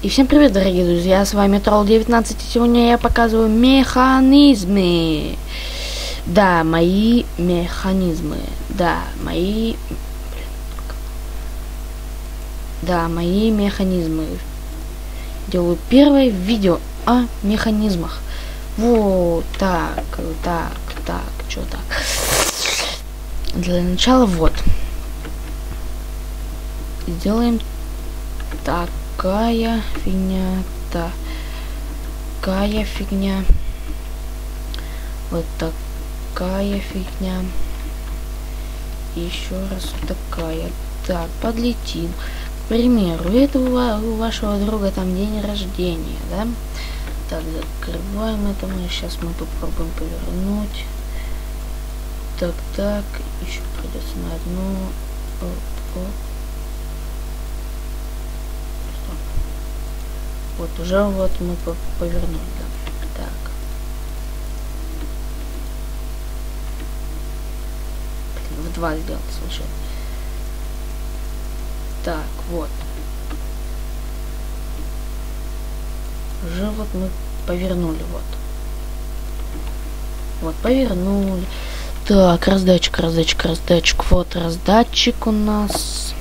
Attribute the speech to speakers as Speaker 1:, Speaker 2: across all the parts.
Speaker 1: И всем привет, дорогие друзья, с вами Тролл 19, и сегодня я показываю механизмы. Да, мои механизмы. Да, мои... Да, мои механизмы. Делаю первое видео о механизмах. Вот, так, так, так, что так. Для начала вот. Сделаем так такая фигня, такая фигня, вот такая фигня, еще раз такая. Так, подлетим. К примеру, это у вашего друга там день рождения, да? Так, закрываем это мы. Сейчас мы попробуем повернуть. Так, так, еще придется на одну. Оп, оп. Вот, уже вот мы повернули. Так. В два сделал случайно. Так, вот. Уже вот мы повернули, вот. Вот, повернули. Так, раздатчик, раздатчик, раздатчик. Вот раздатчик у нас.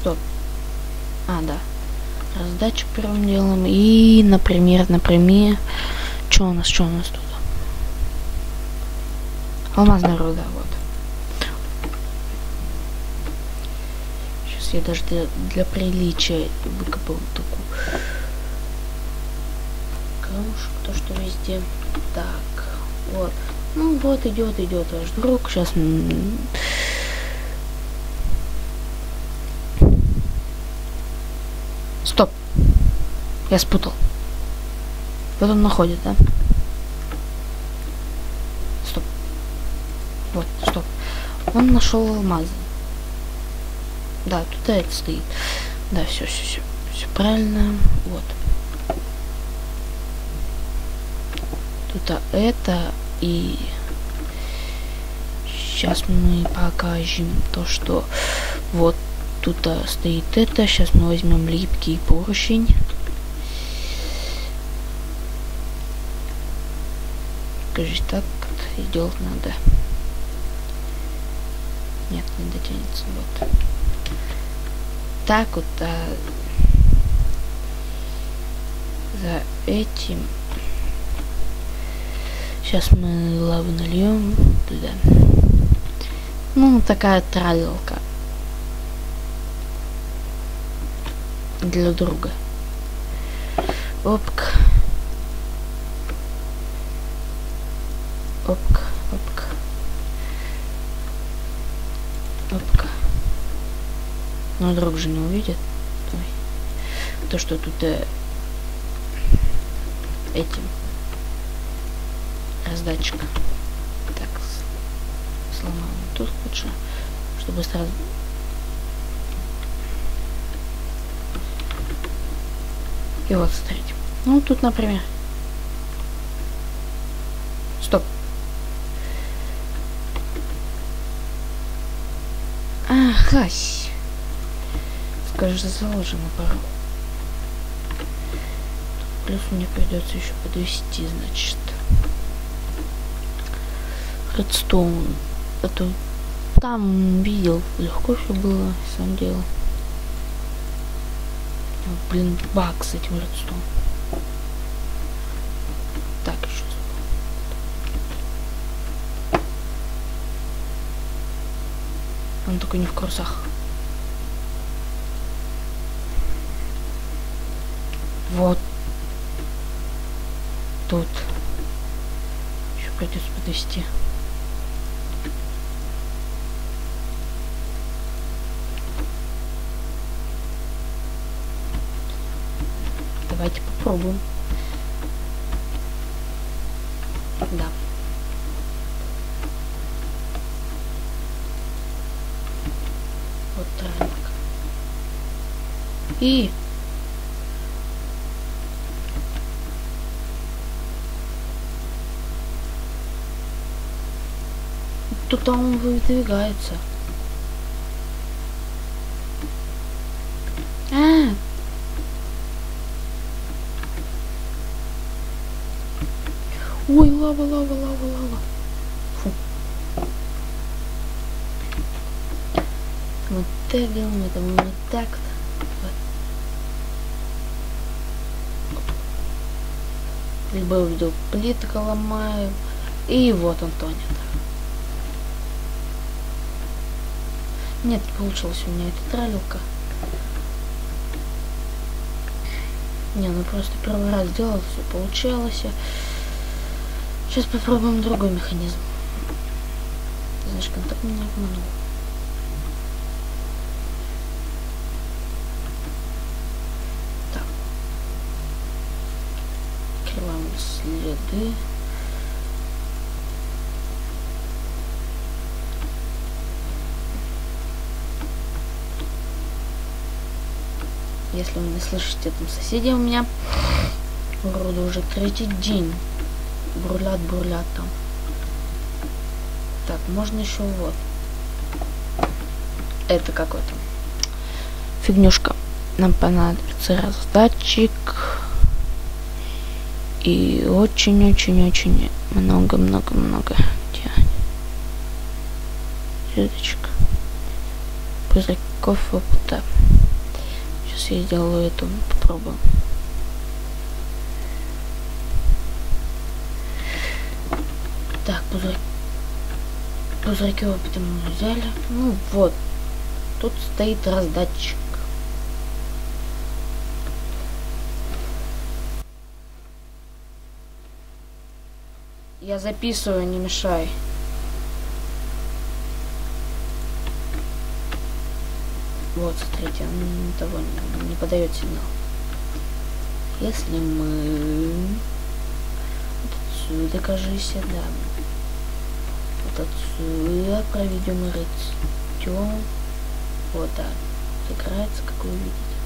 Speaker 1: Стоп. А, да. Раздачу первым делом. И, например, например... Что у нас, что у нас тут? Алмазная руда, вот. Сейчас я даже для, для приличия выкопал такую камушек, то что везде. Так, вот. Ну вот идет, идет ваш друг. Сейчас Стоп. Я спутал. Вот он находит, да? Стоп. Вот, стоп. Он нашел алмазы. Да, туда это стоит. Да, все, все, все. Все правильно. Вот. Тут это и сейчас мы покажем то, что вот тут стоит это. Сейчас мы возьмем липкий поручень. Скажи, так идет надо. Нет, не дотянется. Вот. Так вот а, за этим. Сейчас мы лаву нальем туда. Ну, такая тралилка. для друга. Опк. Опк, опк. Опка. Но друг же не увидит. Ой. То, что тут э, этим раздатчик. Так, сломал тут лучше, чтобы сразу И вот, смотрите. Ну, тут, например. Стоп. Ага. Скажешь, заложено пару. Плюс мне придется еще подвести, значит. Редстоун. Это там видел, легко все было, на самом деле. Блин, баг с этим редстоуном. Он только не в курсах. Вот. Тут. Еще придется подвести. Давайте попробуем. Да. Вот так. И что-то он выдвигается. А, Ой, лава, лава, лава, лава. Вот так делаем, это вот так. Вот. Либо увидел плитка ломаю. И вот он тонет. Нет, получилось у меня эта тралилка. Не, ну просто первый раз сделал, все получалось. Сейчас попробуем другой механизм. Знаешь, контакт меня обманул. Так. Открываем следы. Если вы не слышите, там соседи у меня вроде уже третий день бурлят, бурлят там. Так, можно еще вот. Это какой-то фигнюшка. Нам понадобится раздатчик. И очень-очень-очень много-много-много Веточек. Пузырьков опыта. Сейчас я сделаю эту, попробуем. Так, пузырь... пузырьки опыта мы взяли. Ну вот, тут стоит раздатчик. Я записываю, не мешай. Вот, смотрите, он того не, не подает сигнал. Если мы отсюда, кажись, да, вот отсюда проведем рытьем. Вот так. Играется, как вы видите.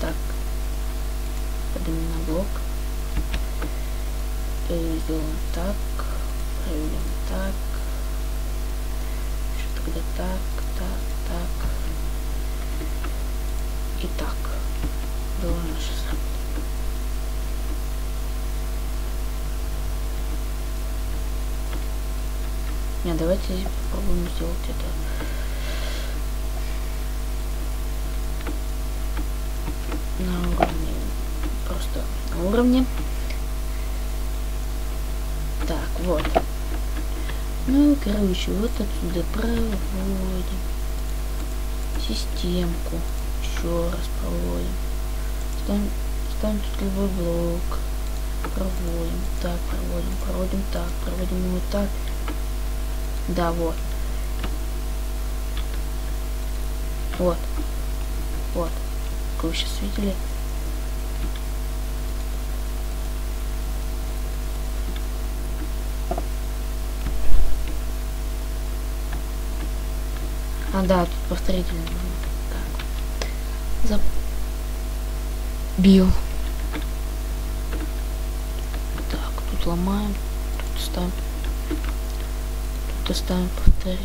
Speaker 1: Так. Поднимем на блок. Сделаем так. Проведем так. Еще тогда так, так, так. И так. Должно сейчас. Не, давайте попробуем сделать это. На уровне. Просто на уровне. Ну, короче, вот отсюда проводим системку. Еще раз проводим. Ставим, ставим любой блок. Проводим. Так, проводим, проводим так, проводим его так. Да, вот. Вот. Вот. Как вы сейчас видели? А, да, тут повторительно. Так. Забил. Так, тут ломаем. Тут ставим доставим повторить.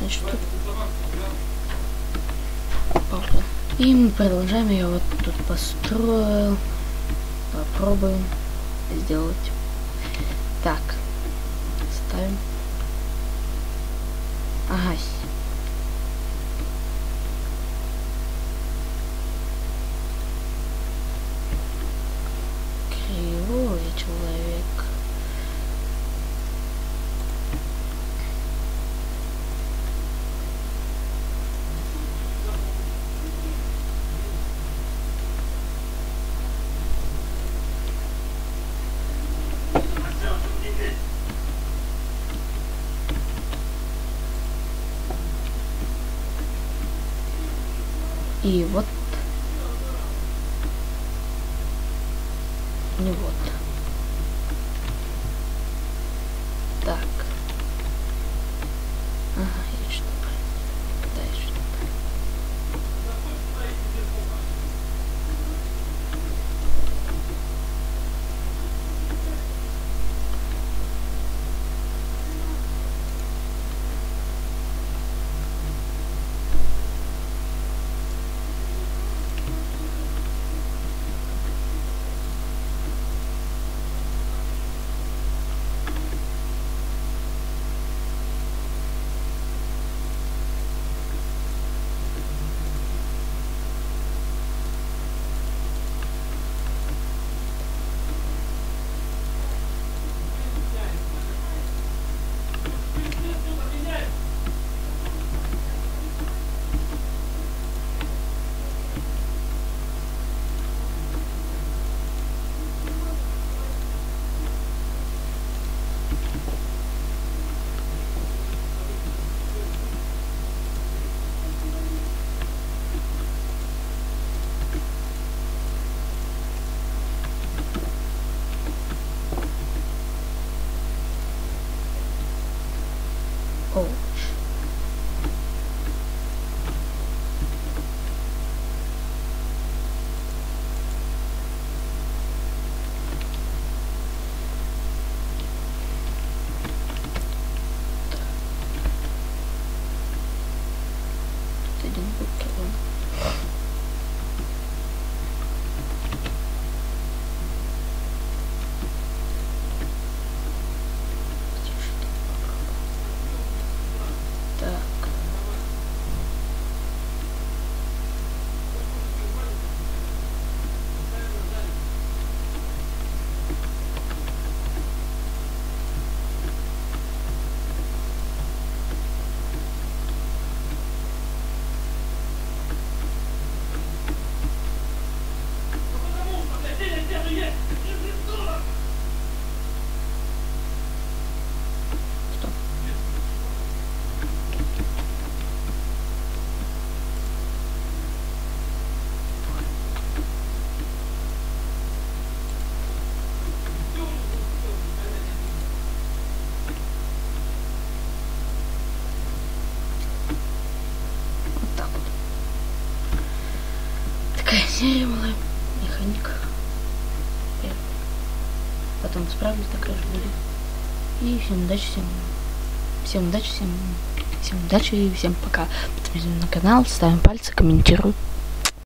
Speaker 1: Значит, тут... И мы продолжаем. Я вот тут построил. Попробуем сделать. Так. Ставим. Ага, И вот. Не вот. 哦 Была. Механик. Первый. Потом справлюсь, же будет. И всем удачи, всем, всем удачи, всем, всем удачи и всем пока. Подписывайтесь на канал, ставим пальцы, комментируем.